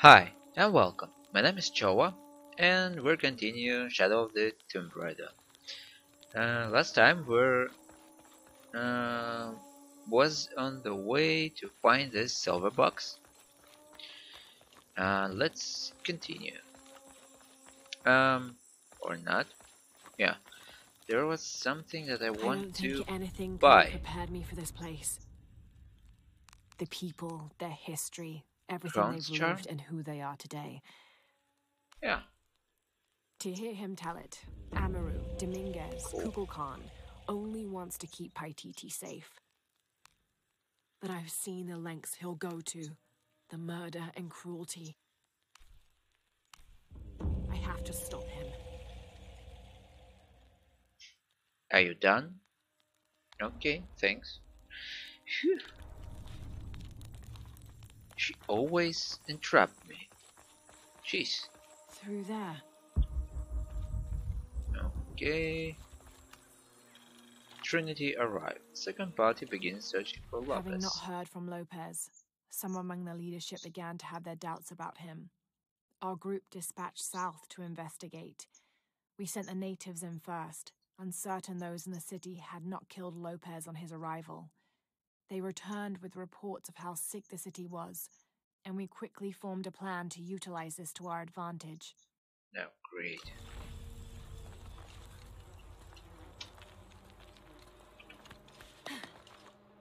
Hi and welcome. My name is Chowo and we're continuing Shadow of the Tomb Raider. Uh, last time we're uh, was on the way to find this silver box. Uh, let's continue. Um, or not. Yeah, there was something that I want to anything buy. prepared me for this place. The people, their history, everything Crown's they've lived, and who they are today. Yeah, To hear him tell it, Amaru, Dominguez, Kukulkan only wants to keep Paititi safe. But I've seen the lengths he'll go to, the murder and cruelty. I have to stop him. are you done? Okay, thanks. Phew. She always entrapped me. Jeez. Through there. Okay. Trinity arrived. Second party begins searching for Lopez. Having not heard from Lopez, some among the leadership began to have their doubts about him. Our group dispatched south to investigate. We sent the natives in first, uncertain those in the city had not killed Lopez on his arrival. They returned with reports of how sick the city was, and we quickly formed a plan to utilize this to our advantage. Now, great.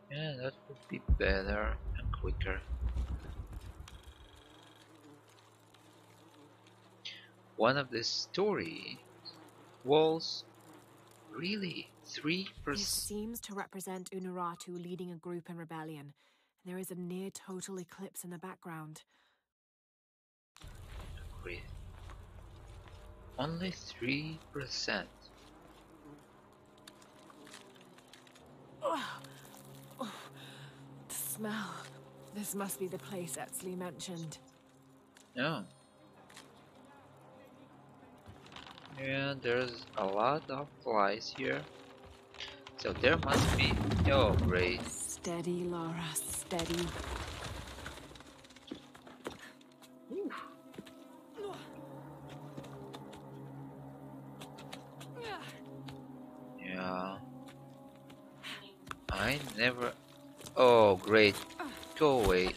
Yeah, that would be better and quicker. One of the story walls really three This percent seems to represent Unuratu leading a group in rebellion. There is a near total eclipse in the background. Only three percent. Oh, the smell. This must be the place Etzli mentioned. Yeah. Yeah, there's a lot of flies here. So there must be. Oh, great. Steady, Lara, steady. Yeah. I never. Oh, great. Go away.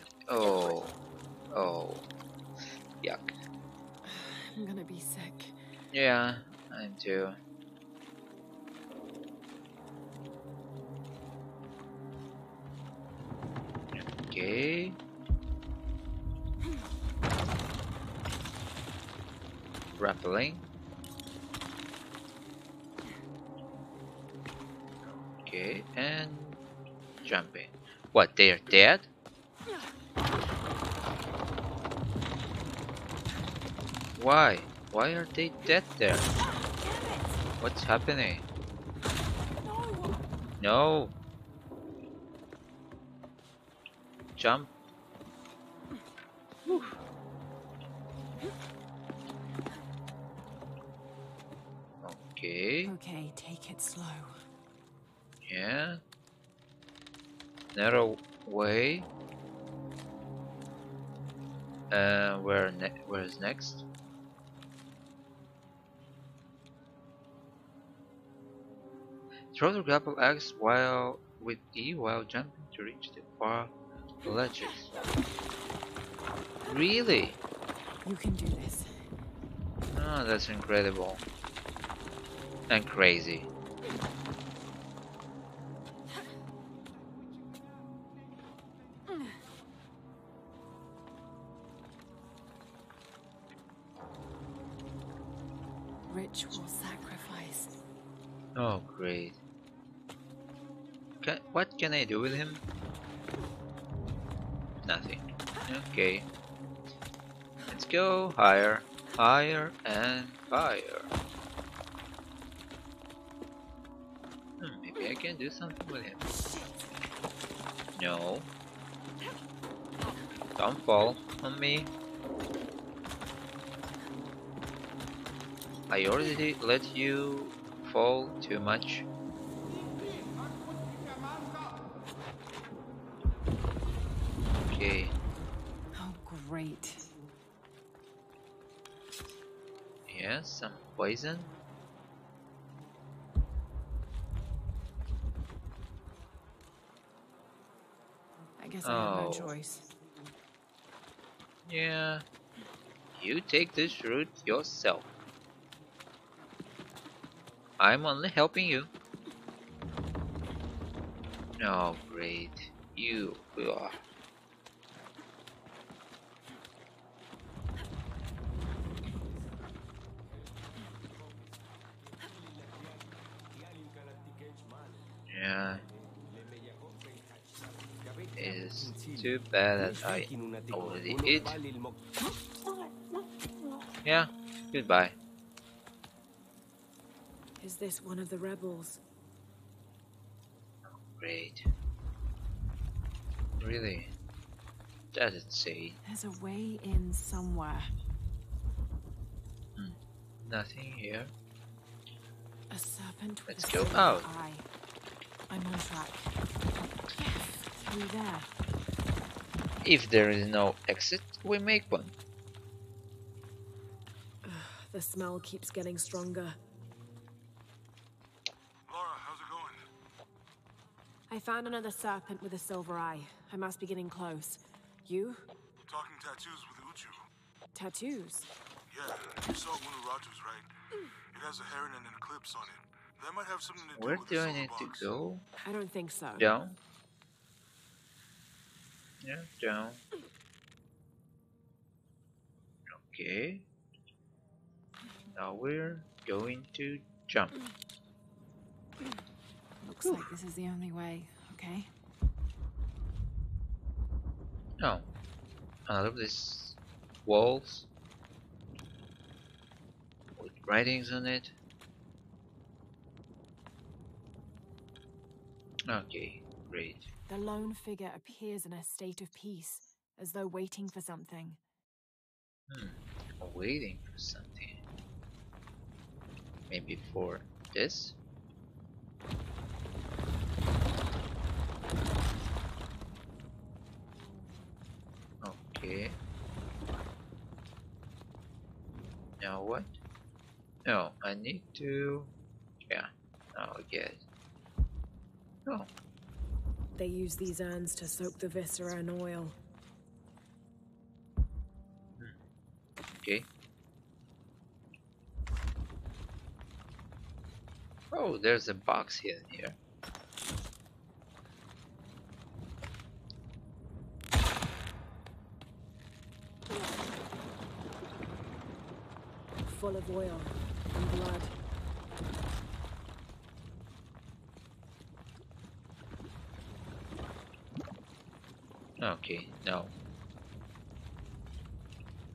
What, they're dead? Why? Why are they dead there? What's happening? No. Jump. Whew. Okay. Okay, take it slow. Yeah. Narrow way. Uh, where ne where is next? Throw the grapple axe while with E while jumping to reach the far ledges. Really? You can do this. Oh, that's incredible. And crazy. Ritual sacrifice. Oh, great. Can, what can I do with him? Nothing. Okay. Let's go higher, higher, and higher. Hmm, maybe I can do something with him. No. Don't fall on me. I already let you fall too much. Okay. Oh, great. Yeah, some poison. I guess I have no Oh. choice. Yeah. You take this route yourself. I'm only helping you. Oh, great. You. Ugh. Yeah. It's too bad that I already ate. Yeah, goodbye. Is this one of the rebels? Great. Really? That's insane. There's a way in somewhere. Hmm. Nothing here. A serpent with Let's a go out. eye. I'm on track. Yes, through there. If there is no exit, we make one. The smell keeps getting stronger. Lara, how's it going? I found another serpent with a silver eye. I must be getting close. You? Talking tattoos with Uchu. Tattoos? Yeah, you saw Unuratu's, right? It has a heron and an eclipse on it. That might have something to do Where with do the I silver need to go? I don't think so. Down? Yeah, down. Okay. Now we're going to jump. Looks like this is the only way, okay? No. Out of these walls with writings on it. Okay, great. The lone figure appears in a state of peace, as though waiting for something. Hmm. Waiting for something. Maybe for this? Okay. Now what? No, I need to... Yeah, oh, now I it. Oh, They use these urns to soak the viscera in oil. okay. Oh, there's a box hidden here. Full of oil and blood. Okay, now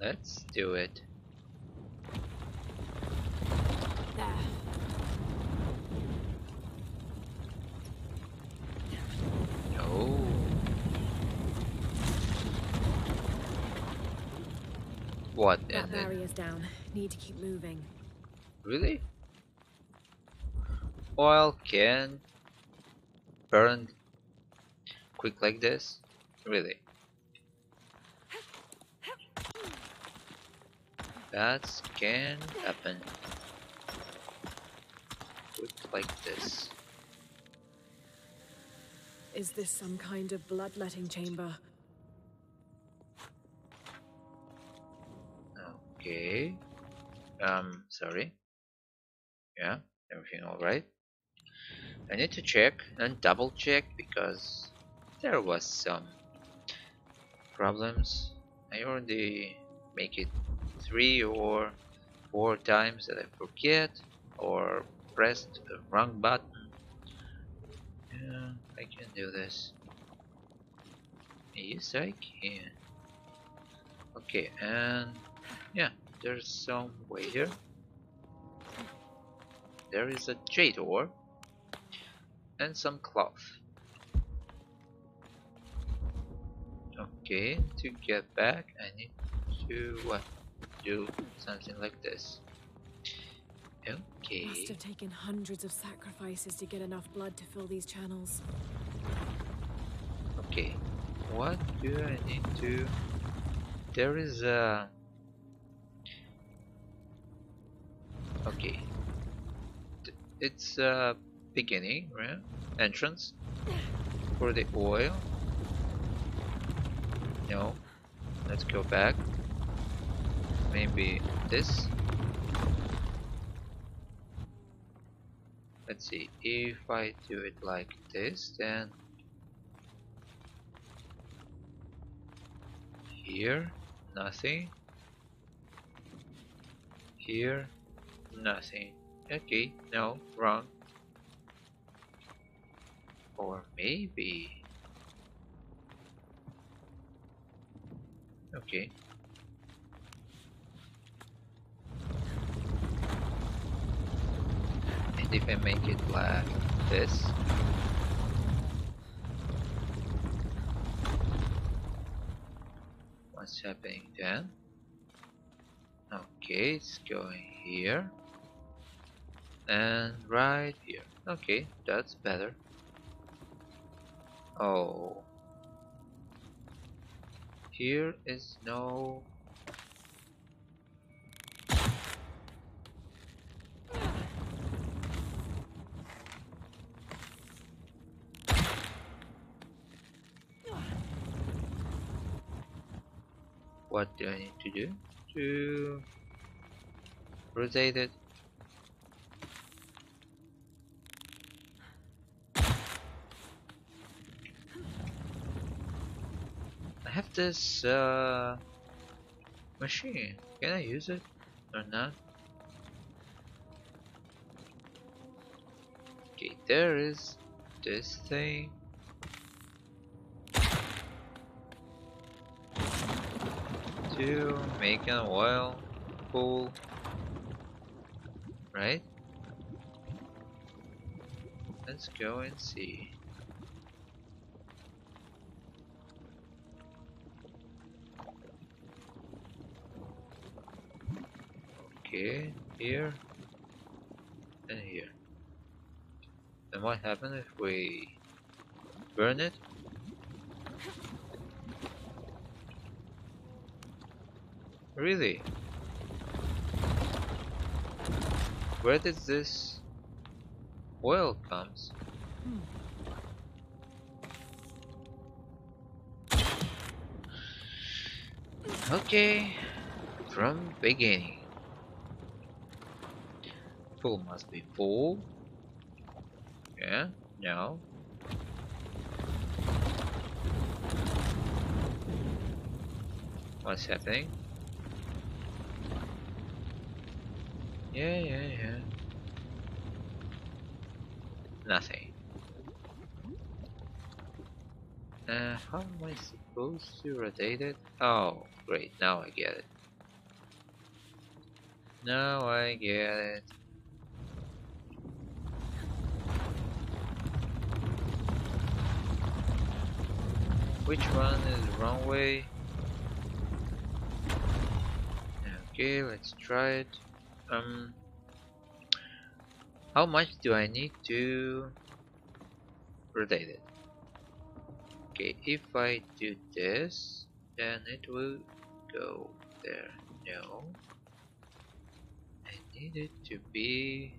Let's do it. There. Oh. What That barrier's down. Need to keep moving. Really? Oil can burn quick like this? Really? That can happen. Quick like this. Is this some kind of bloodletting chamber? Okay. Um, sorry. Yeah, everything alright? I need to check and double check because there was some problems. I already make it three or four times that I forget or pressed the wrong button. Yeah, I can do this. Yes, I can. Okay, and yeah, there's some way here. There is a jade ore and some cloth. Okay, to get back, I need to what? Do something like this. Okay. Must have taken hundreds of sacrifices to get enough blood to fill these channels. Okay, what do I need to? There is a It's a beginning, right? Entrance for the oil. No. Let's go back. Maybe this. Let's see. If I do it like this, then here nothing here nothing okay no wrong. Or maybe. Okay. And if I make it like this. What's happening then? Okay it's going here and right here. Okay that's better. Oh. Here is no. What do I need to do? To rotate it have this uh, machine. Can I use it or not? Okay there is this thing. To make an oil pool right? Let's go and see okay here and here And what happens if we burn it Really? Where did this oil comes? Hmm. Okay, from beginning. Must be full. Yeah, no. What's happening? Yeah, yeah, yeah. Nothing. Uh, how am I supposed to rotate it? Oh, great, now I get it. Now I get it. Which one is the wrong way? Okay, let's try it. Um, how much do I need to rotate it? Okay, if I do this, then it will go there. No, I need it to be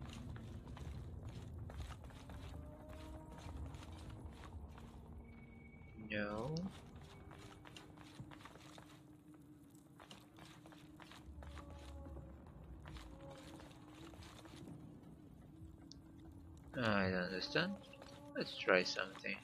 no. I don't understand. Let's try something.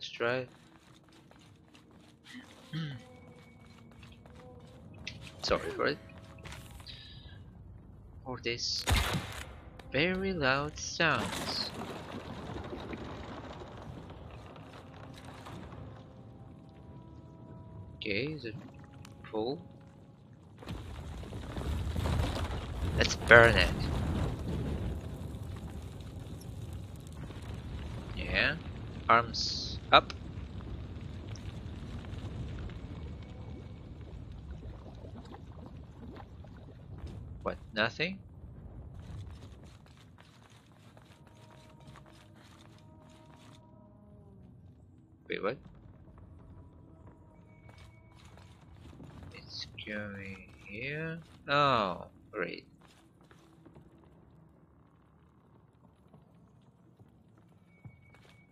Let's try. Sorry for it. For this very loud sounds. Okay, is it full? Let's burn it. Yeah, arms Nothing? Wait, what? It's going here. Oh, great.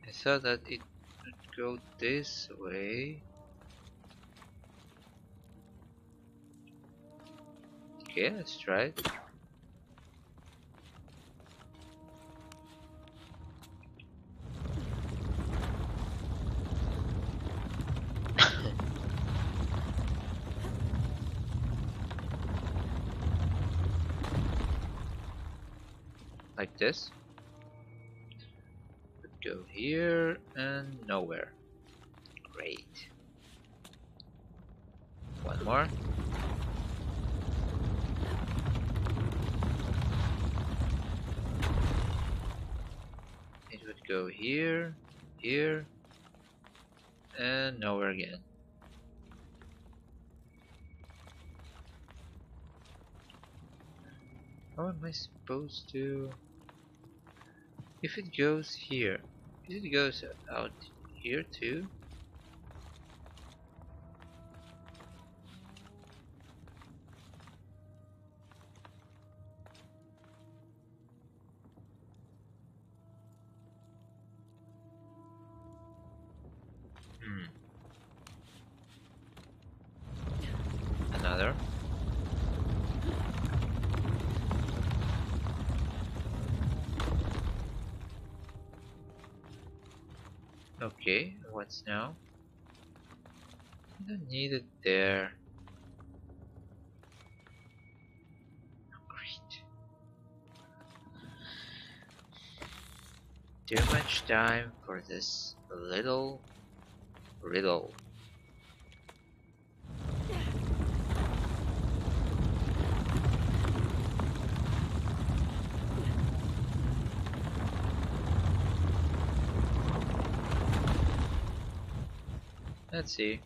I thought that it would go this way. Okay, let's try it. like this. Go here and nowhere. Great. One more would go here here and nowhere again how am I supposed to if it goes here, if it goes out here too? What's now? I don't need it there. Oh, great. Too much time for this little riddle. Let's see.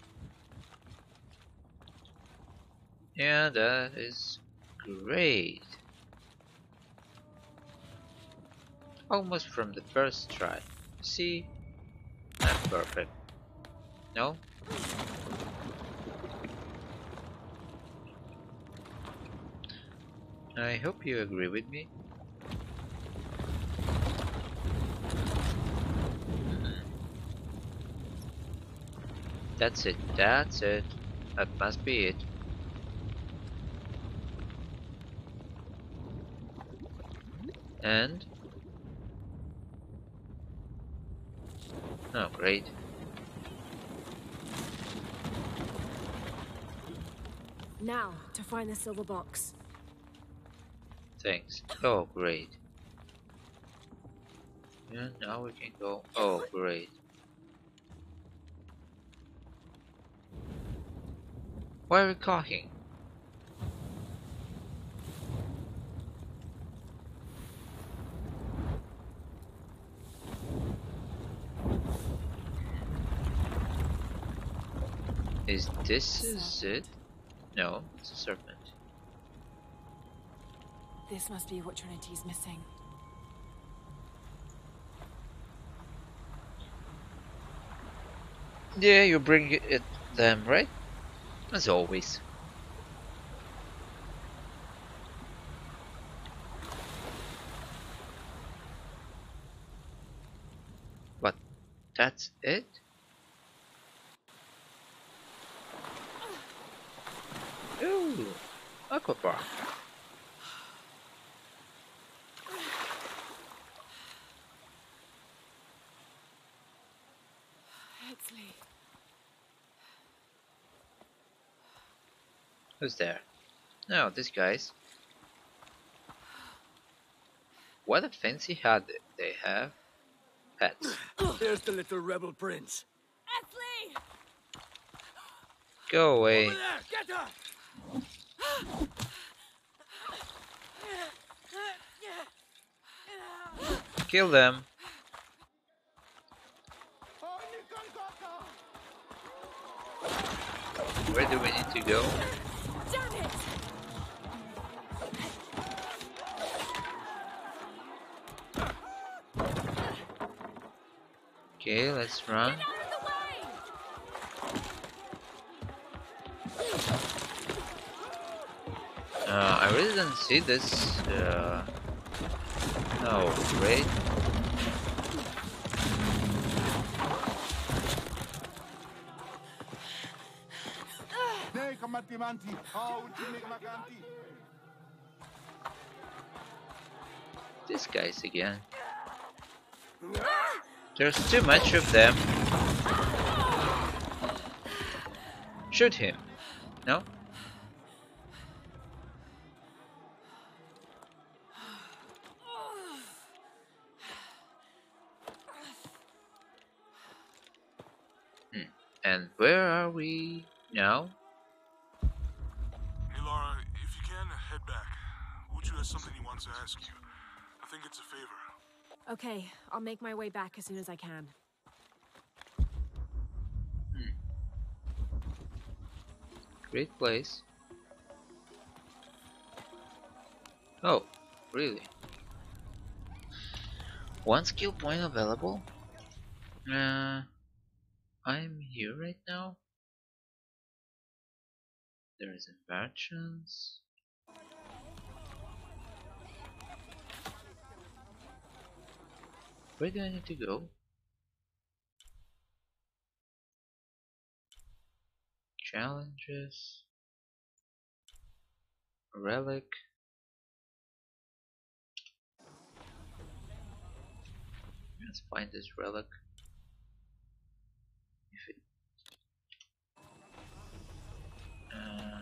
Yeah, that is great. Almost from the first try. See? Not perfect. No? I hope you agree with me. That's it, that's it. That must be it. And? Oh, great. Now, to find the silver box. Thanks. Oh, great. And now we can go. Oh, great. Why are we coughing? Is this is it? No, it's a serpent. This must be what Trinity's missing. Yeah, you bring it them, right? As always. But that's it? Ooh, Aquapark. Who's there? No, these guy's. What a fancy hat they have. Pets. There's the little rebel prince. Headsley! Go away. Over there, get her! Kill them. Where do we need to go? Okay, let's run. Out of the way! Uh, I really didn't see this. Uh, no, wait. Nee, kamati manti. Oh, ultimate maganti. These guys again. There's too much of them. Shoot him. No? Hmm. And where are we now? Hey, Lara, if you can, head back. Uchu has something he wants to ask you. I think it's a favor. Okay, I'll make my way back as soon as I can. Great place. Oh, really? One skill point available? Uh, I'm here right now. There is a Where do I need to go? Challenges. Relic. Let's find this relic. If it uh,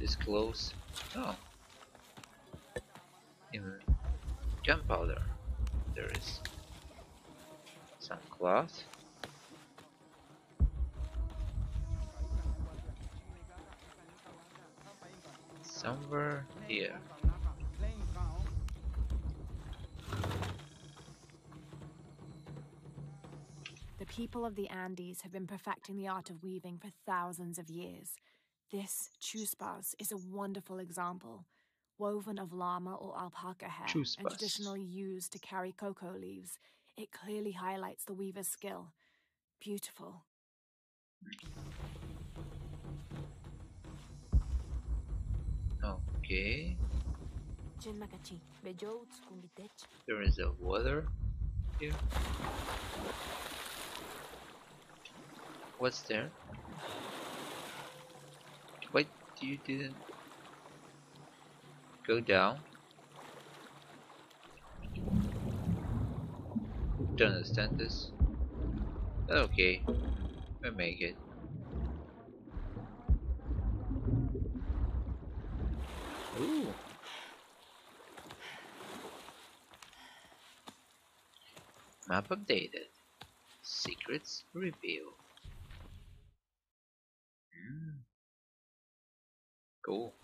this close. Oh. Even gunpowder. There is some cloth. Somewhere here. The people of the Andes have been perfecting the art of weaving for thousands of years. This chuspas is a wonderful example. Woven of llama or alpaca hair and traditionally used to carry coca leaves, it clearly highlights the weaver's skill. Beautiful. Okay. Jen Makachi, Bejout Kumbitech. There is a water here. What's there? Why you didn't go down? Don't understand this. Okay, we make it. Ooh. Map updated. Secrets revealed. Mm. Cool.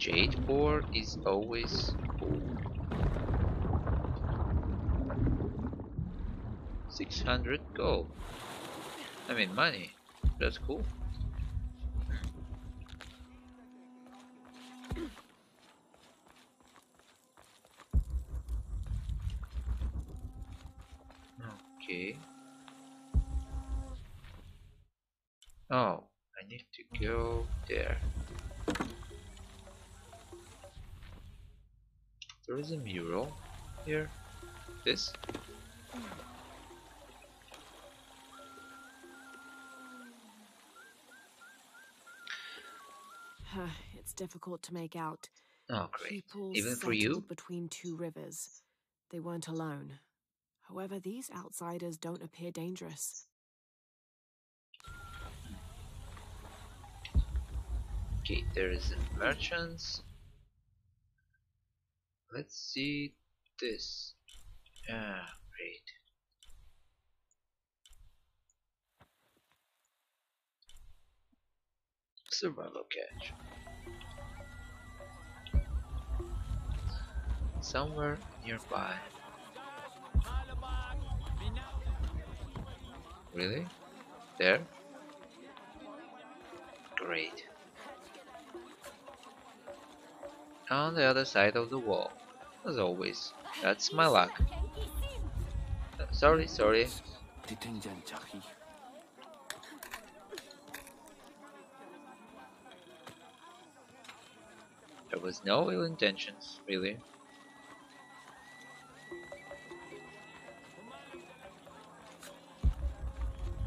Jade ore is always cool. 600 gold. I mean money. That's cool. Okay. Oh, I need to go there. There is a mural here. This? it's difficult to make out. Oh, great. People Even for you? between two rivers. They weren't alone. However, these outsiders don't appear dangerous. Okay, there is a merchants. Let's see this. Ah, great. Survival catch. Somewhere nearby. Really? There? Great. On the other side of the wall. As always. That's my luck. Uh, sorry, sorry. There was no ill intentions, really.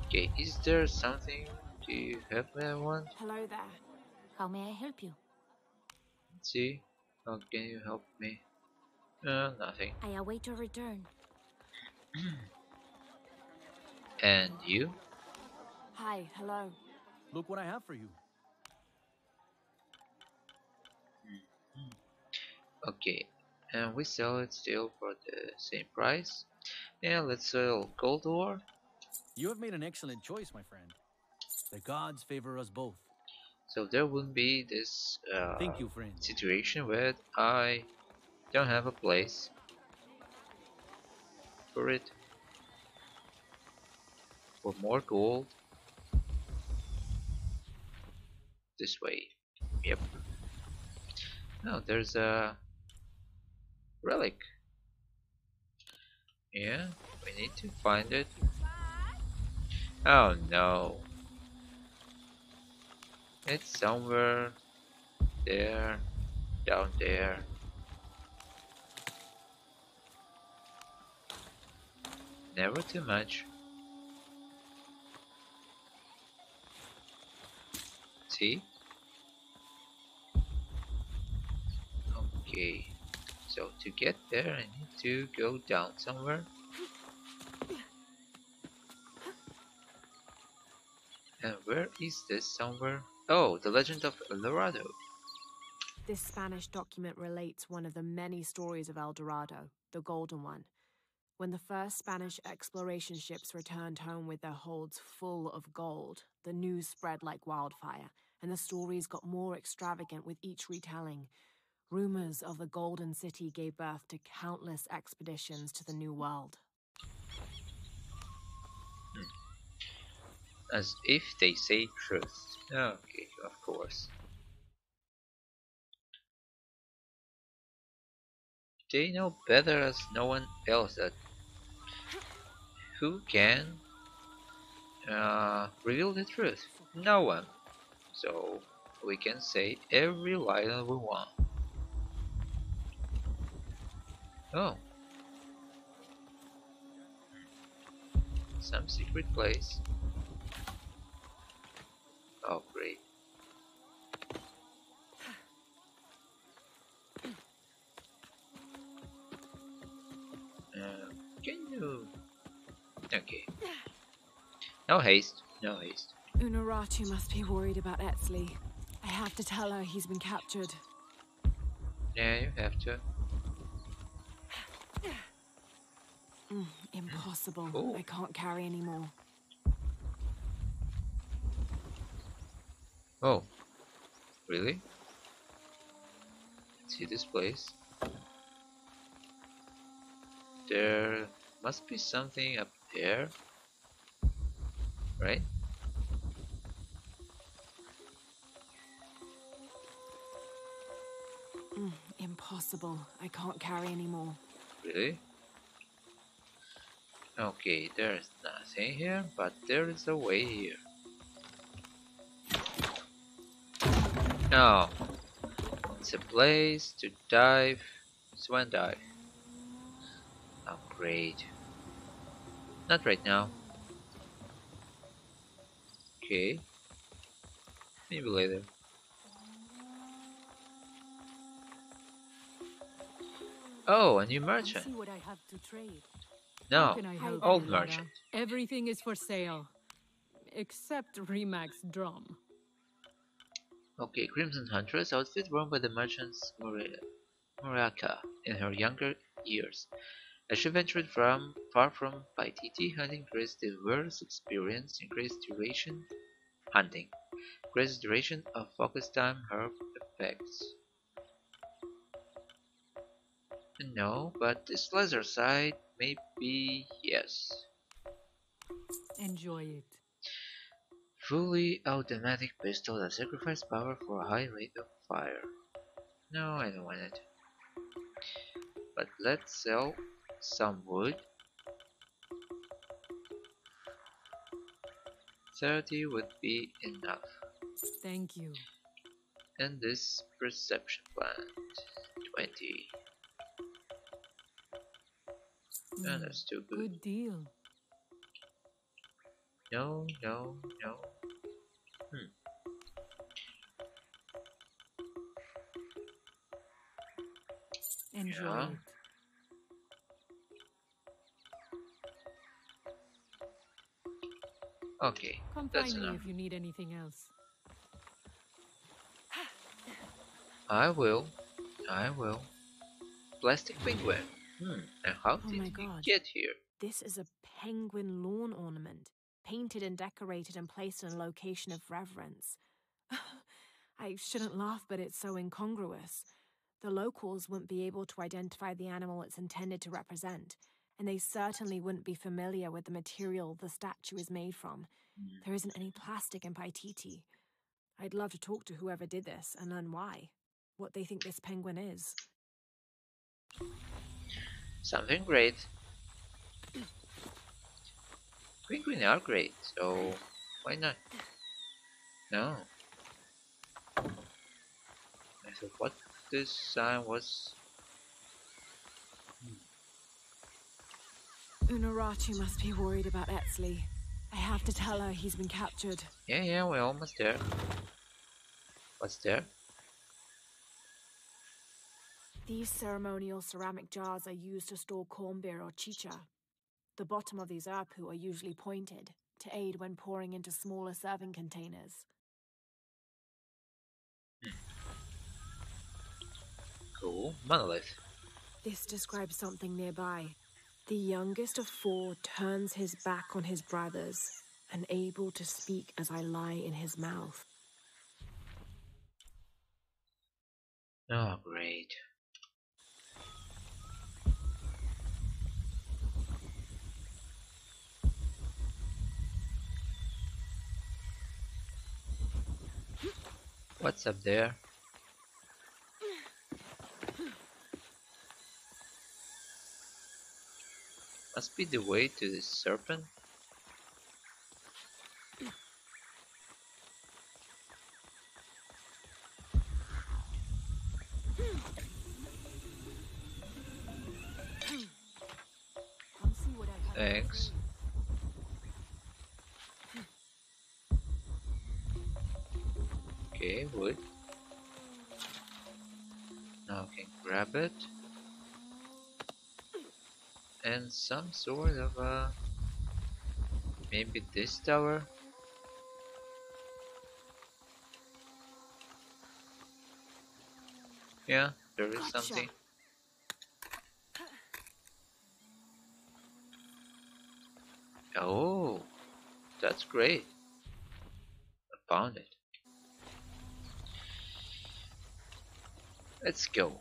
Okay, is there something? Do you have that one? Hello there. How may I help you? Let's see. How can you help me? Uh, nothing. I await your return. And you? Hi, hello. Look what I have for you. Okay, and we sell it still for the same price. Yeah, let's sell gold ore. You have made an excellent choice, my friend. The gods favor us both. So there wouldn't be this uh, Thank you, friend. situation where I don't have a place for it. For more gold. This way. Yep. Now there's a relic. Yeah, we need to find it. Oh no. It's somewhere there, down there. Never too much. See? Okay. So to get there, I need to go down somewhere. And where is this somewhere? Oh, the legend of El Dorado. This Spanish document relates one of the many stories of El Dorado, the Golden One. When the first Spanish exploration ships returned home with their holds full of gold, the news spread like wildfire, and the stories got more extravagant with each retelling. Rumors of the Golden City gave birth to countless expeditions to the New World. As if they say truth. Okay, of course. They know better as no one else that who can uh, reveal the truth? No one. So we can say every lie that we want. Oh. Some secret place. Oh, great. Uh, can you... Okay. No haste, no haste. Unuratu must be worried about Etzli. I have to tell her he's been captured. Yeah, you have to. Mm, impossible. Oh. I can't carry anymore. Oh. Really? See this place? There must be something up there. Right? Mm, impossible. I can't carry anymore. Really? Okay, there's nothing here, but there is a way here. No. It's a place to dive, swan dive. Oh, great. Not right now. Okay. Maybe later. Oh, a new merchant. See what I have to trade. No, How can I help old merchant. Everything is for sale, except Remax drum. Okay, Crimson Huntress outfit worn by the merchant's Mur- Muraka in her younger years. As she ventured from far from Paititi, hunting the world's experience, increased duration hunting, increased duration of focus time, herb effects. No, but this lesser side maybe yes. Enjoy it. Fully automatic pistol that sacrifices power for a high rate of fire. No, I don't want it. But let's sell some wood. 30 would be enough. Thank you. And this perception plant. 20. No, Mm, that's too good. Good deal. No, no, no. Hmm. Enjoy Yeah. Okay, Come That's find me if you need anything else. I will. I will. Plastic penguin. Hmm, and how Oh did my God. get here? This is a penguin lawn ornament, painted and decorated and placed in a location of reverence. I shouldn't laugh, but it's so incongruous. The locals wouldn't be able to identify the animal it's intended to represent, and they certainly wouldn't be familiar with the material the statue is made from. Mm. There isn't any plastic in Paititi. I'd love to talk to whoever did this and learn why, what they think this penguin is. Something great. Penguin are great, so why not? No. I thought what this sign was. Hmm. Unuratu must be worried about Etzli. I have to tell her he's been captured. Yeah, yeah, we're almost there. What's there? These ceremonial ceramic jars are used to store corn beer or chicha. The bottom of these apu are usually pointed to aid when pouring into smaller serving containers. Cool. Monolith. This describes something nearby. The youngest of four turns his back on his brothers, unable to speak as I lie in his mouth. Oh, great. What's up there? Must be the way to the serpent. Thanks. Okay, wood. Now I can grab it. And some sort of a... Maybe this tower? Yeah, there is something. Oh, that's great. I found it. Let's go.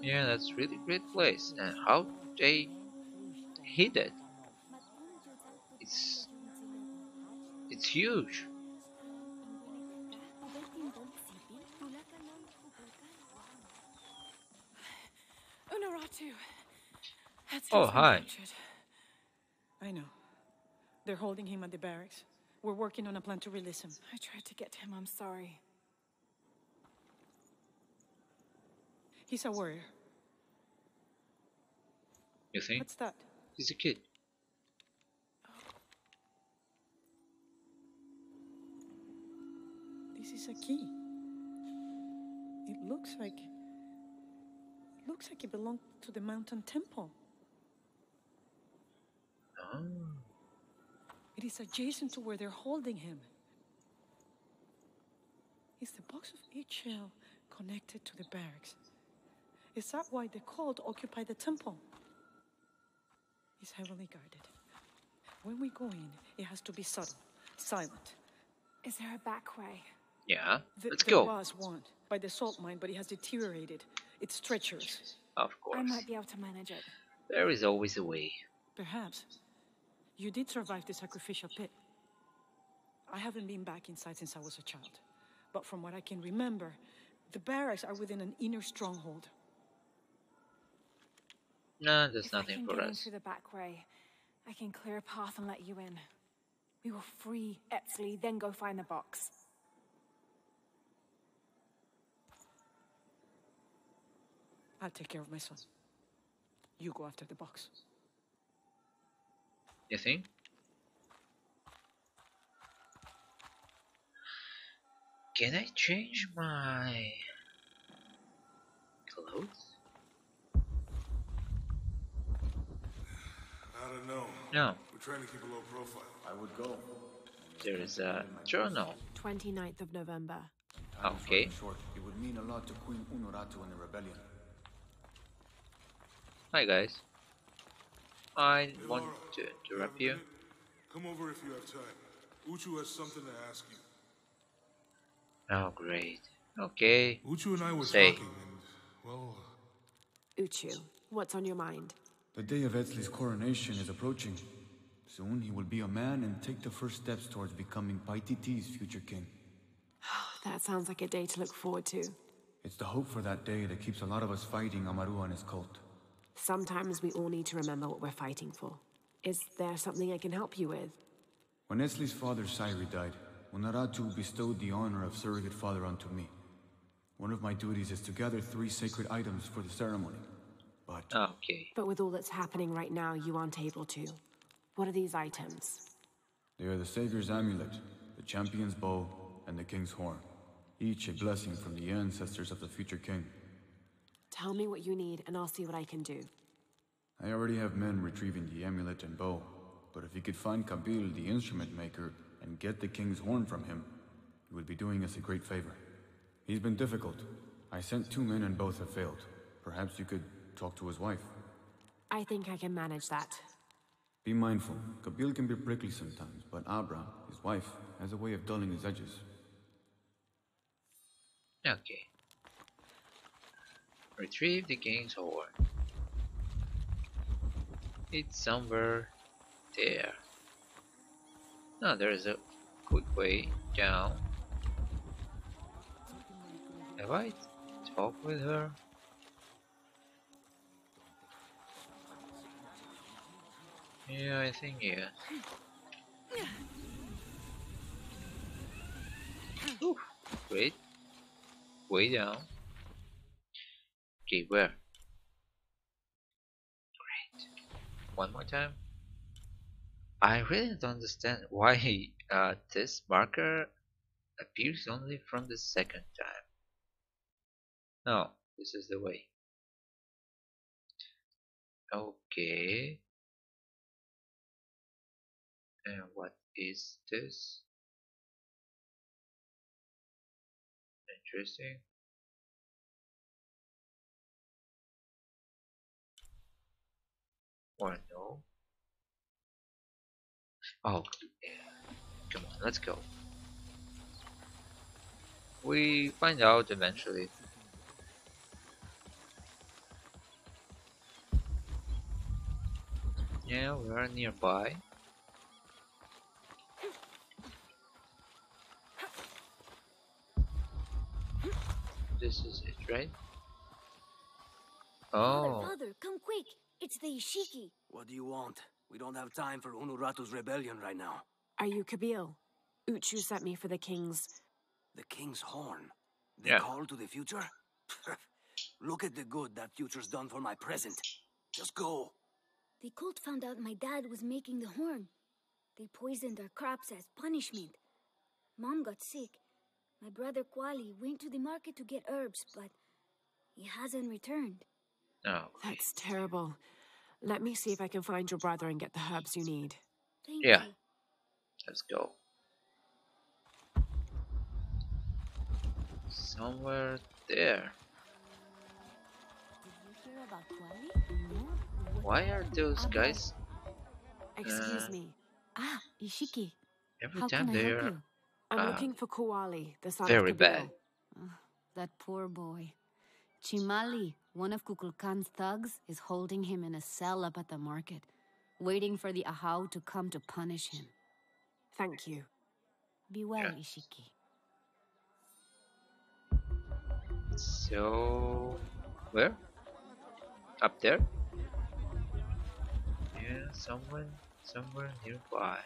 Yeah, that's really great place. And how they hid it? It's it's huge. Oh, hi. captured. I know. They're holding him at the barracks. We're working on a plan to release him. I tried to get him, I'm sorry. He's a warrior. You think? What's that? He's a kid. This is a key. It looks like. It looks like it belonged to the mountain temple. Oh. It is adjacent to where they're holding him. Is the box of Ix Chel connected to the barracks? Is that why the cult occupied the temple? It's heavily guarded. When we go in, it has to be subtle, silent. Is there a back way? Yeah, Th- let's there go. was one by the salt mine, but it has deteriorated. It's treacherous. Of course. I might be able to manage it. There is always a way. Perhaps. You did survive the sacrificial pit. I haven't been back inside since I was a child. But from what I can remember, the barracks are within an inner stronghold. No, there's if I nothing can for get in us. through the back way, I can clear a path and let you in. We will free Etzli, then go find the box. I'll take care of my son. You go after the box. You think? Can I change my clothes? I don't know. No, We're trying to keep a low profile. I would go. there is a journal. 29th of November. Ah, okay. Short. It would mean a lot to Queen Unuratu and the rebellion. Hi guys. I want to interrupt you. Come over if you have time. Uchu has something to ask you. Oh great. Okay. Uchu and I were Say. talking, and, well, Uchu, what's on your mind? The day of Etzli's coronation is approaching. Soon he will be a man and take the first steps towards becoming Paititi's future king. Oh, that sounds like a day to look forward to. It's the hope for that day that keeps a lot of us fighting Amaru and his cult. Sometimes we all need to remember what we're fighting for. Is there something I can help you with? When Etzli's father Sairi died, Unuratu bestowed the honor of surrogate father onto me. One of my duties is to gather three sacred items for the ceremony. But ah, Okay. But with all that's happening right now, you aren't able to. What are these items? they are the Savior's amulet, the champion's bow, and the king's horn. Each a blessing from the ancestors of the future king. Tell me what you need, and I'll see what I can do. I already have men retrieving the amulet and bow, but if you could find Kabil, the instrument maker, and get the king's horn from him, you would be doing us a great favor. He's been difficult. I sent two men and both have failed. Perhaps you could talk to his wife. I think I can manage that. Be mindful, Kabil can be prickly sometimes, but Abra, his wife, has a way of dulling his edges. Okay. Retrieve the king's horn. It's somewhere there. No, there is a quick way down. Have I talked with her? Yeah, I think yeah. Ooh, great. Way down. Okay, where? Great. One more time. I really don't understand why uh, this marker appears only from the second time. No, this is the way. Okay. And what is this? Interesting. Or no? Oh, yeah. Come on, let's go. We find out eventually. Yeah, we are nearby. This is it, right? Oh, Father, father, come quick. It's the Ishiki. What do you want? We don't have time for Unuratu's rebellion right now. Are you Kabil? Uchu sent me for the king's. The king's horn. The Yeah. call to the future? Look at the good that future's done for my present. Just go. The cult found out my dad was making the horn. They poisoned our crops as punishment. Mom got sick. My brother Kwali went to the market to get herbs, but he hasn't returned. No. That's terrible. Let me see if I can find your brother and get the herbs you need. Thank Yeah. you. Let's go. Somewhere there. Did you hear about Kwali? Why are those guys Excuse Uh, me. Ah, Ishiki. every How time can they're. I'm Ah. looking for Kuali, the son very of Kabil. bad? That poor boy. Chimali, one of Kukulkan's thugs, is holding him in a cell up at the market, waiting for the Ahau to come to punish him. Thank you. Be well, Yeah. Ishiki. So where? Up there? Yeah, someone, somewhere nearby.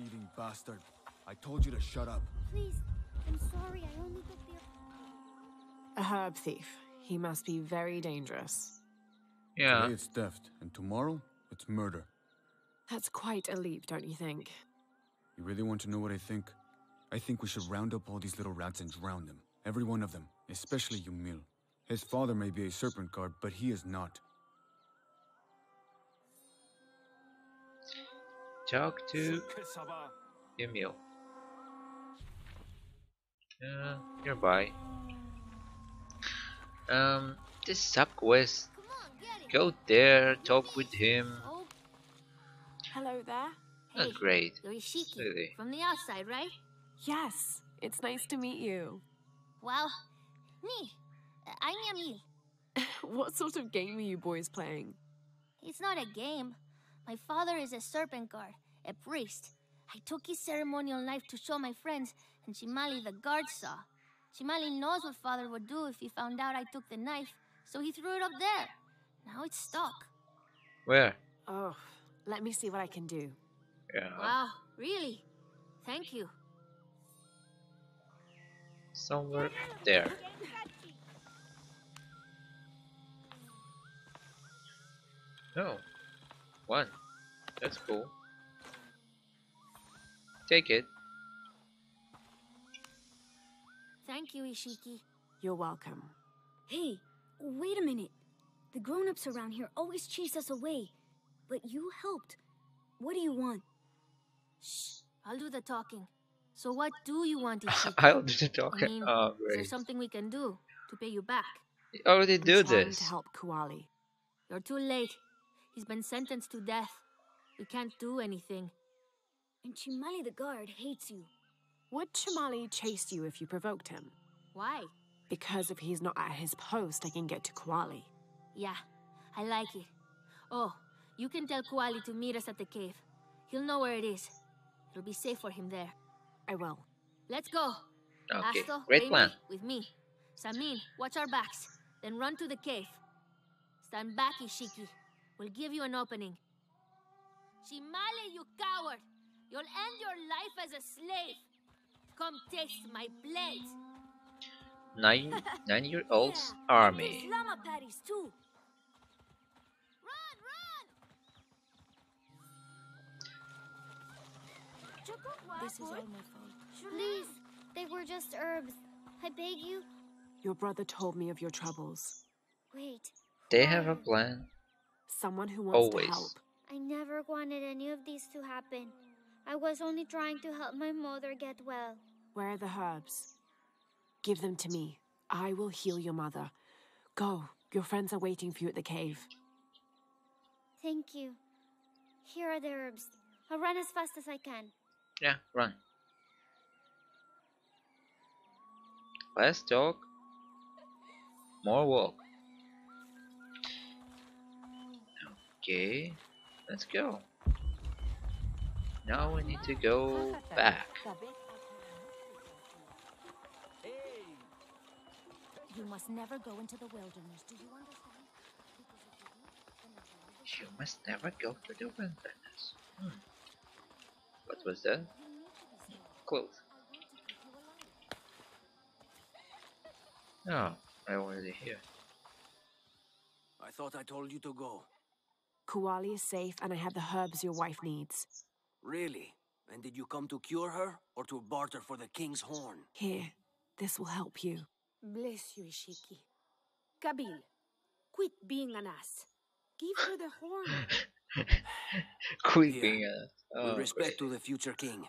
Thieving bastard. I told you to shut up. Please, I'm sorry. I only took the. A herb thief. He must be very dangerous. Yeah. Today it's theft, and tomorrow it's murder. That's quite a leap, don't you think? You really want to know what I think? I think we should round up all these little rats and drown them. Every one of them, especially Yumil. His father may be a serpent guard, but he is not. Talk to Emil. Uh, nearby. Um, this subquest. Come on, get it. Go there, talk with him. Oh, Hello there. Not Hey. great. you're Ishiki. Really. From the outside, right? Yes, it's nice to meet you. Well, me. Uh, I'm Yamil. what sort of game are you boys playing? It's not a game. My father is a serpent guard, a priest. I took his ceremonial knife to show my friends, and Chimali the guard saw. Chimali knows what father would do if he found out I took the knife, so he threw it up there. Now it's stuck. Where? Oh, let me see what I can do. Yeah. Wow, really? Thank you. Somewhere there. No. One. That's cool. Take it. Thank you, Ishiki. You're welcome. Hey, wait a minute. The grown ups around here always chase us away. But you helped. What do you want? Shh, I'll do the talking. So, what do you want, Ishiki? I'll do the talking. I mean, oh, Is there something we can do to pay you back? You already I'm do this. to help Kuali. You're too late. He's been sentenced to death. We can't do anything. And Chimali the guard hates you. Would Chimali chase you if you provoked him? Why? Because if he's not at his post, I can get to Kuali. Yeah, I like it. Oh, you can tell Kuali to meet us at the cave. He'll know where it is. It'll be safe for him there. I will. Let's go. Okay, Asto, great Raimi, plan. With me. Samin, watch our backs. Then run to the cave. Stand back, Ishiki. We'll give you an opening. Chimali, you coward! You'll end your life as a slave. Come taste my blade. Nine nine year old's Yeah, army. those llama patties too. Run, run! This is all my fault. Please, they were just herbs. I beg you. Your brother told me of your troubles. Wait, They have a plan. Someone who wants Always. to help. I never wanted any of these to happen. I was only trying to help my mother get well. Where are the herbs? Give them to me. I will heal your mother. Go. Your friends are waiting for you at the cave. Thank you. Here are the herbs. I'll run as fast as I can. Yeah, run. Less talk, more walk. Okay, let's go. Now we need to go back. You must never go into the wilderness. Do you understand? You must never go to the wilderness. Hmm. What was that? Clothes. Oh, I already here. I thought I told you to go. Kuali is safe, and I have the herbs your wife needs. Really? And did you come to cure her or to barter for the king's horn? Here, this will help you. Bless you, Ishiki. Kabil, quit being an ass. Give her the horn. Creeping. Uh, oh, With respect great. to the future king,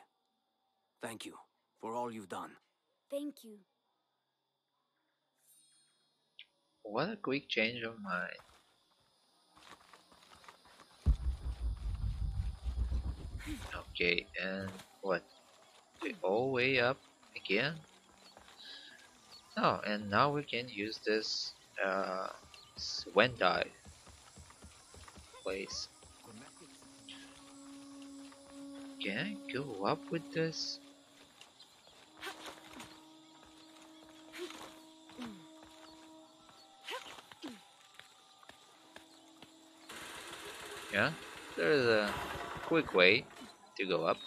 thank you for all you've done. Thank you. What a quick change of mind. Okay, and what? The all way up again? Oh, and now we can use this uh, swan place. Can I go up with this? Yeah, there's a quick way to go up.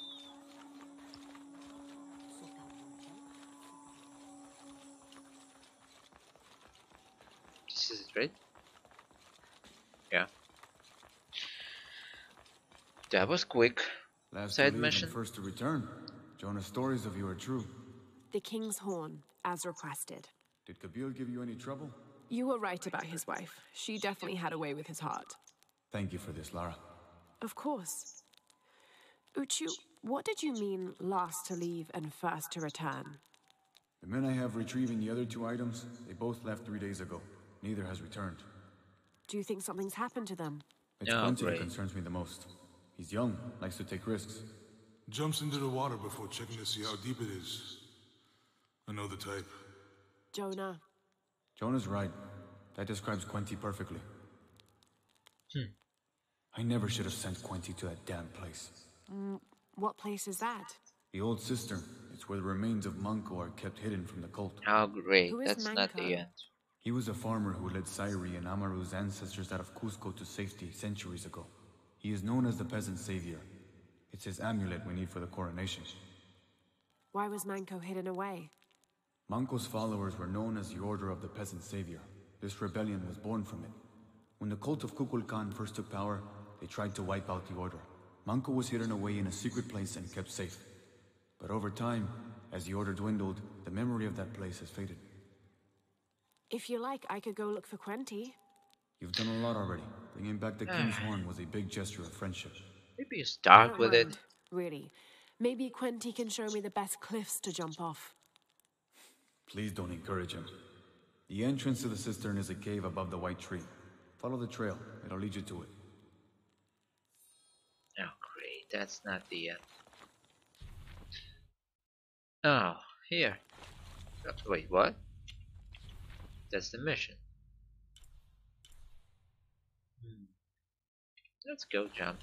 This is it, right? Yeah. That was quick. Last Side mission. first to return. Jonah's stories of you are true. The king's horn, as requested. Did Kabil give you any trouble? You were right about his wife. She definitely had a way with his heart. Thank you for this, Lara. Of course. Uchu, what did you mean last to leave and first to return? The men I have retrieving the other two items, they both left three days ago. Neither has returned. Do you think something's happened to them? It's Oh, Quincy that concerns me the most. He's young, likes to take risks. Jumps into the water before checking to see how deep it is. I know the type. Jonah, Jonah's right. That describes Quinty perfectly. Hmm. I never should have sent Quinty to that damn place. Mm, what place is that? The old cistern. It's where the remains of Manco are kept hidden from the cult. Oh great, Who is that's not the end. He was a farmer who led Sairi and Amaru's ancestors out of Cusco to safety centuries ago. He is known as the peasant savior. It's his amulet we need for the coronation. Why was Manco hidden away? Manco's followers were known as the Order of the Peasant Savior. This rebellion was born from it. When the cult of Kukulkan first took power, they tried to wipe out the Order. Manco was hidden away in a secret place and kept safe. But over time, as the Order dwindled, the memory of that place has faded. If you like, I could go look for Quenty. You've done a lot already. Bringing back the King's ah. Horn was a big gesture of friendship. Maybe you I start don't with it. Really. Maybe Quenty can show me the best cliffs to jump off. Please don't encourage him. The entrance to the cistern is a cave above the white tree. Follow the trail, it'll lead you to it. That's not the end. Oh, here. Uh, Wait, what? That's the mission. Hmm. Let's go jump.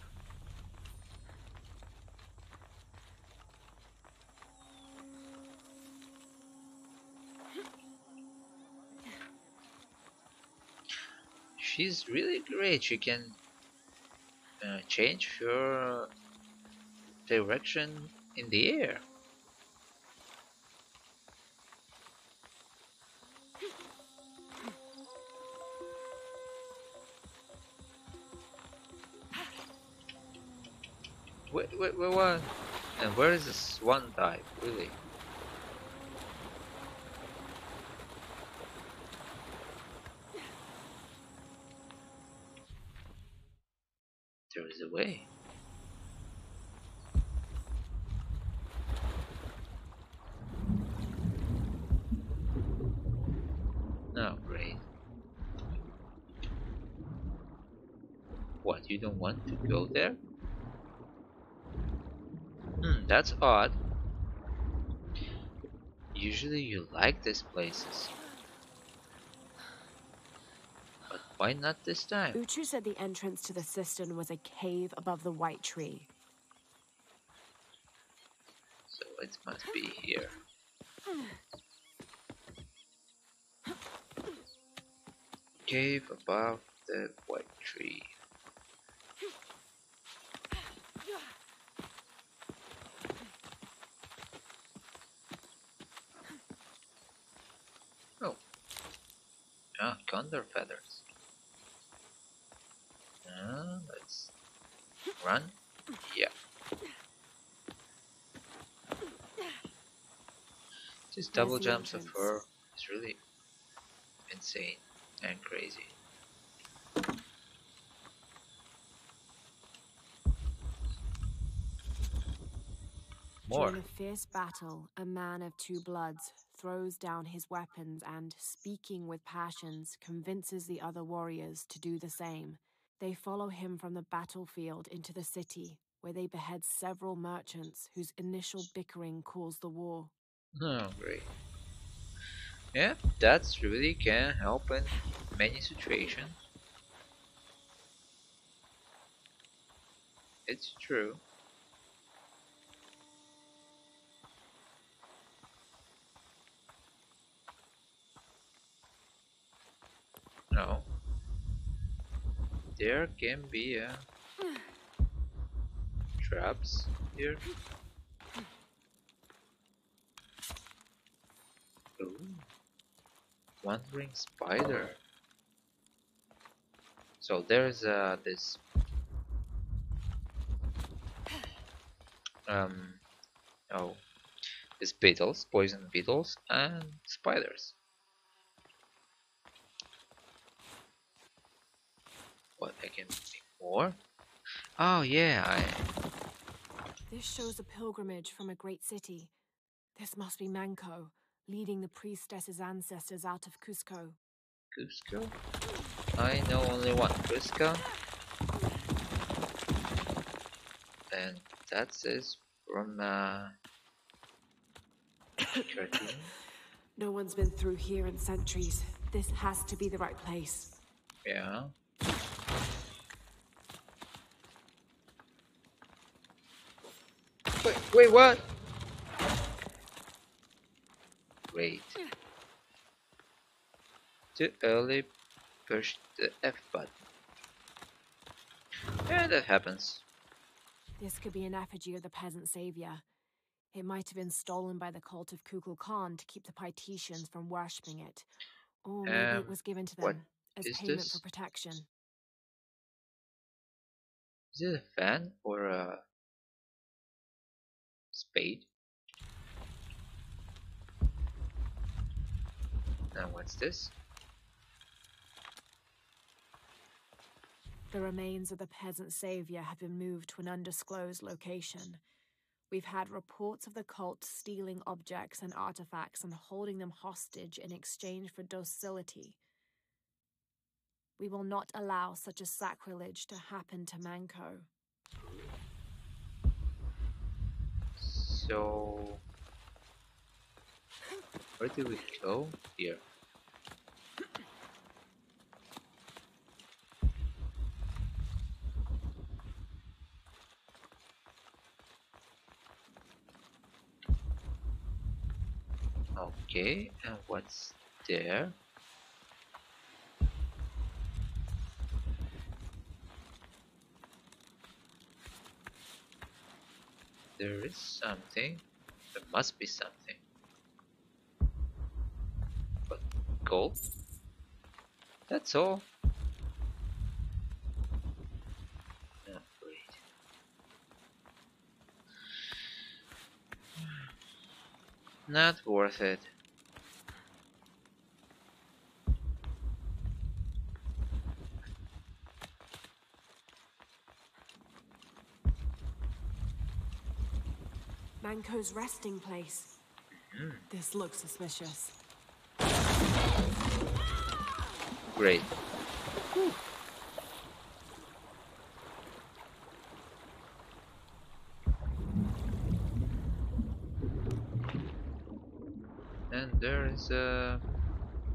She's really great. She can uh, change her direction in the air. Wait, wait, wait, what? And where is the swan dive, really? There is a way. Oh, great. What, you don't want to go there? Hmm, that's odd. Usually you like these places. But why not this time? Uchu said the entrance to the cistern was a cave above the white tree. So it must be here. Cave above the white tree. condor feathers. Uh, let's run. Yeah. These double jumps of fur is really insane and crazy. More. During a fierce battle, a man of two bloods throws down his weapons and, speaking with passions, convinces the other warriors to do the same. They follow him from the battlefield into the city, where they behead several merchants whose initial bickering caused the war. Oh, great. Yeah, that's really can help in many situations. It's true. No. There can be a traps here. Ooh. Wandering spider. So there's uh this um oh these beetles, poison beetles and spiders. What I can make more? Oh yeah, I This shows a pilgrimage from a great city. This must be Manco, leading the priestess's ancestors out of Cusco. Cusco? I know only one Cusco. And that is from uh. No one's been through here in centuries. This has to be the right place. Yeah. Wait, wait, what? Wait. Too early, push the F button. Yeah, that happens. This could be an effigy of the peasant savior. It might have been stolen by the cult of Kukulkan to keep the Paititians from worshipping it. Or maybe Um, it was given to them as payment this? for protection. Is it a fan or a spade? Now what's this? The remains of the peasant savior have been moved to an undisclosed location. We've had reports of the cult stealing objects and artifacts and holding them hostage in exchange for docility. We will not allow such a sacrilege to happen to Manco. So where do we go? Here. Okay, and what's there? There is something. There must be something. But gold? That's all. Oh. Not worth it. Manco's resting place. This looks suspicious. great. And there is a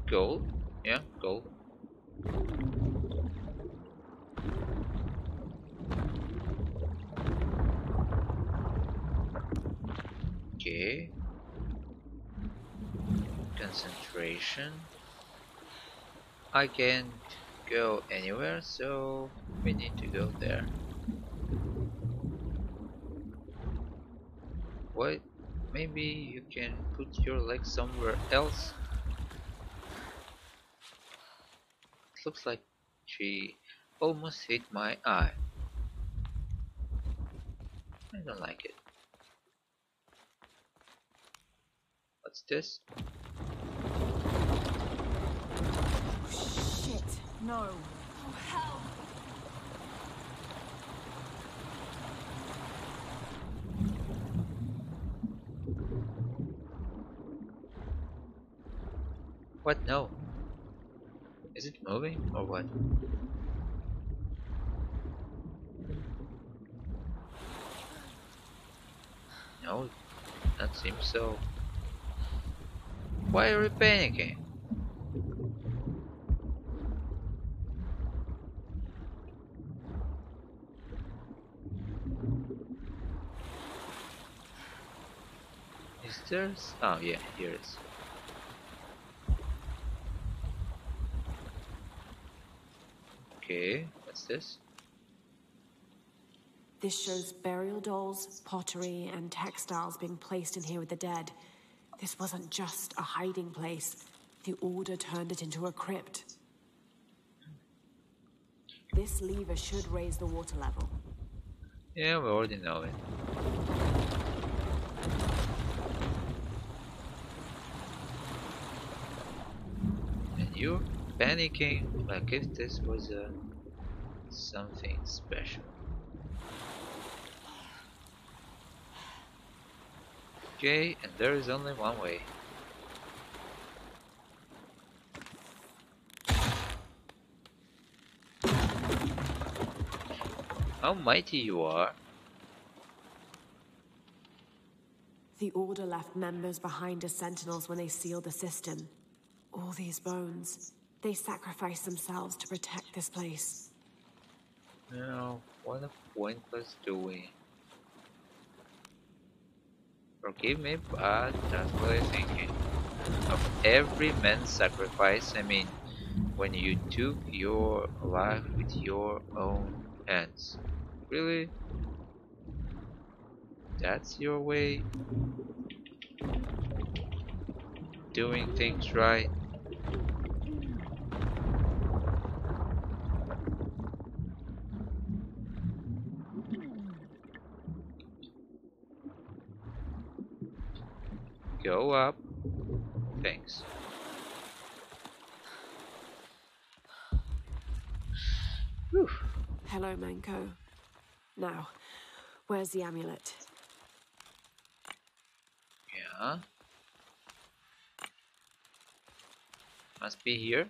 gold. Yeah, gold. Okay. Concentration. I can't go anywhere, so we need to go there. What? Maybe you can put your leg somewhere else? It looks like she almost hit my eye. I don't like it. What's this? No. Oh, hell! What? No. Is it moving or what? No, that seems so. Why are you panicking? There? Oh yeah, here it is. Okay, what's this? This shows burial dolls, pottery, and textiles being placed in here with the dead. This wasn't just a hiding place. The Order turned it into a crypt. This lever should raise the water level. Yeah, we already know it. You're panicking like if this was a something special. Okay, and there is only one way. How mighty you are. The Order left members behind as sentinels when they sealed the cistern. All these bones, they sacrificed themselves to protect this place. Now, what a pointless doing. Forgive me, but that's what I'm thinking. Of every man's sacrifice, I mean, when you took your life with your own hands. Really? That's your way? Doing things right? Go up. Thanks. Whew. Hello, Manco. Now, where's the amulet? Yeah. Must be here.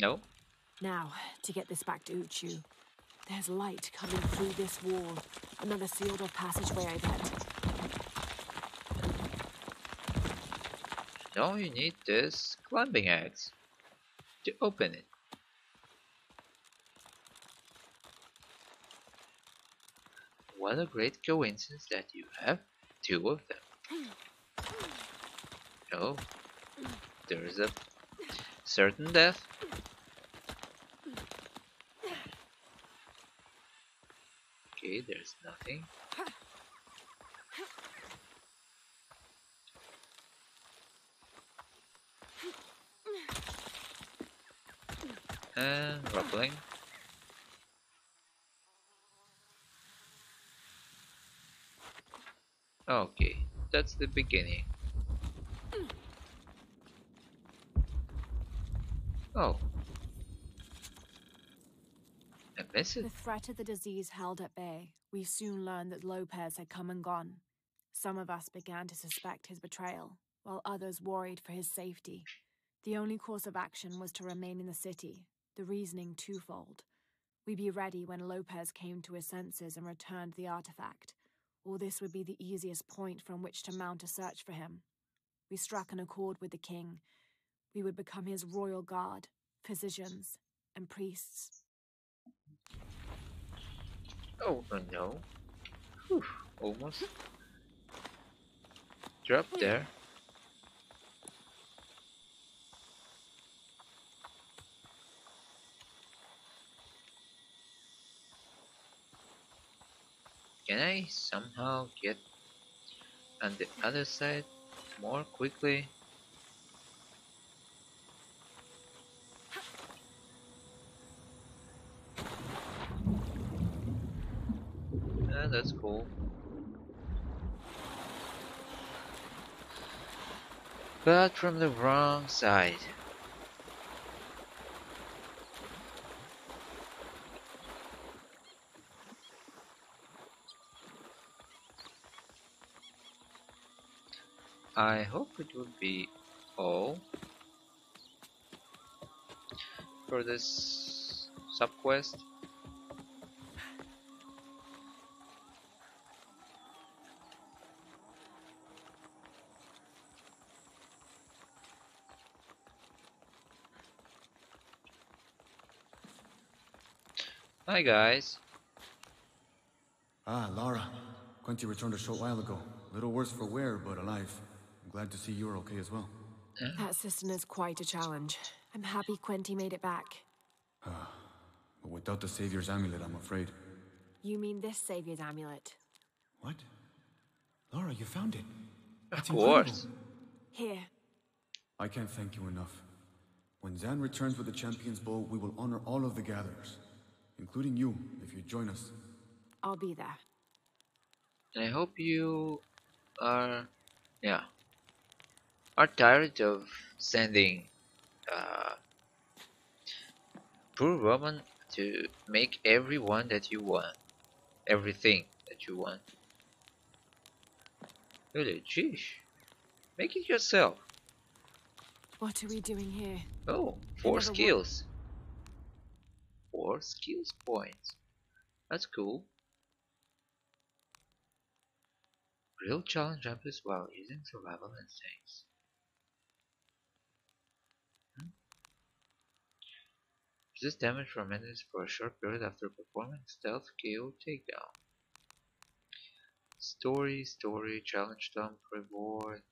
No. Now, to get this back to Uchu. There's light coming through this wall. Another sealed off passageway, I bet. Now you need this climbing axe to open it. What a great coincidence that you have two of them. Oh, there is a certain death. Okay, there's nothing. Uh, and rubbling. Okay, that's the beginning. Oh. I miss it. The threat of the disease held at bay, we soon learned that Lopez had come and gone. Some of us began to suspect his betrayal, while others worried for his safety. The only course of action was to remain in the city, the reasoning twofold. We be ready when Lopez came to his senses and returned the artifact, or this would be the easiest point from which to mount a search for him. We struck an accord with the king. We would become his royal guard, physicians, and priests. Oh, oh no. Whew, almost. Drop there. Can I somehow get on the other side more quickly? Yeah, that's cool. But from the wrong side. I hope it would be all for this subquest. Hi guys. Ah, Lara. Quinty returned a short while ago. Little worse for wear, but alive. I'm glad to see you're okay as well. That cistern is quite a challenge. I'm happy Quenty made it back. Ah, but without the Savior's amulet, I'm afraid. You mean this Savior's amulet? What? Lara, you found it. Of course. Here. I can't thank you enough. When Zan returns with the Champion's Bow, we will honor all of the gatherers. Including you, if you join us. I'll be there. And I hope you are, yeah, are tired of sending uh, poor woman to make everyone that you want, everything that you want. Really, sheesh. Make it yourself. What are we doing here? Oh, four Another skills. Four skills points. That's cool. Real challenge up as well, using survival instincts. Resist damage from enemies for a short period after performing stealth KO takedown. Story, story, challenge dump, reward.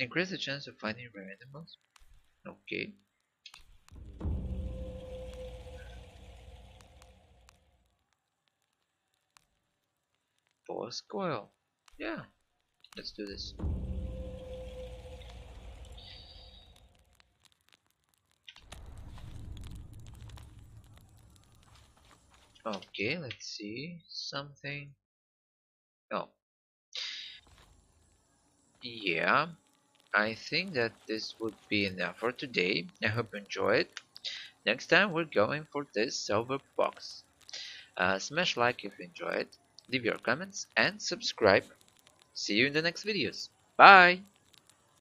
Increase the chance of finding rare animals. Okay. Boss coil. Yeah. Let's do this. Okay, let's see something. Oh. Yeah, I think that this would be enough for today. I hope you enjoyed. Next time we're going for this silver box. Uh, smash like if you enjoyed, leave your comments and subscribe. See you in the next videos. Bye!